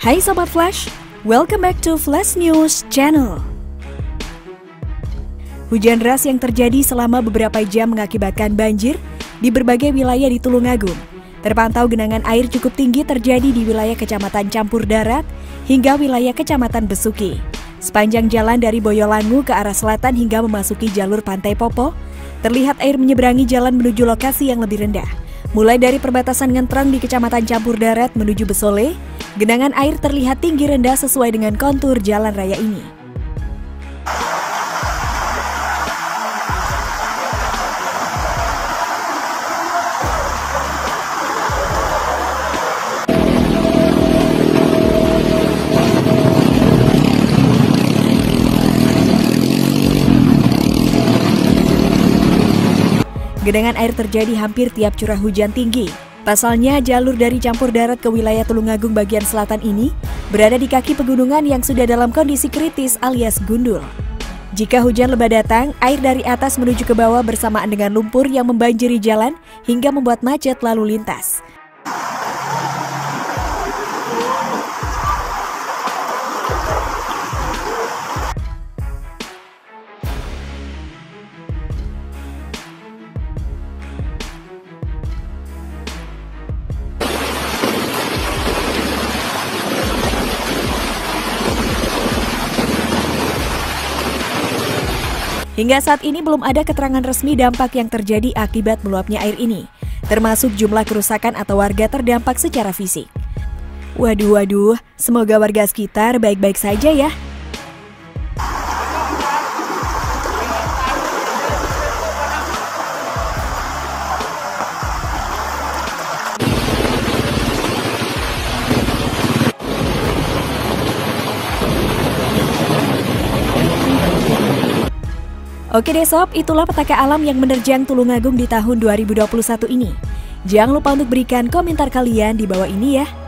Hai Sobat Flash, welcome back to Flash News Channel. Hujan deras yang terjadi selama beberapa jam mengakibatkan banjir di berbagai wilayah di Tulungagung. Terpantau genangan air cukup tinggi terjadi di wilayah Kecamatan Campur Darat hingga wilayah Kecamatan Besuki. Sepanjang jalan dari Boyolangu ke arah selatan hingga memasuki jalur Pantai Popo, terlihat air menyeberangi jalan menuju lokasi yang lebih rendah. Mulai dari perbatasan Ngentrang di Kecamatan Campur Darat menuju Besole, Genangan air terlihat tinggi rendah sesuai dengan kontur jalan raya ini. Genangan air terjadi hampir tiap curah hujan tinggi, Pasalnya, jalur dari campur darat ke wilayah Tulungagung bagian selatan ini berada di kaki pegunungan yang sudah dalam kondisi kritis alias gundul. Jika hujan lebat datang, air dari atas menuju ke bawah bersamaan dengan lumpur yang membanjiri jalan hingga membuat macet lalu lintas. Hingga saat ini belum ada keterangan resmi dampak yang terjadi akibat meluapnya air ini, termasuk jumlah kerusakan atau warga terdampak secara fisik. Waduh, waduh, semoga warga sekitar baik-baik saja ya. Oke deh sob, itulah petaka alam yang menerjang Tulungagung di tahun 2021 ini. Jangan lupa untuk berikan komentar kalian di bawah ini ya.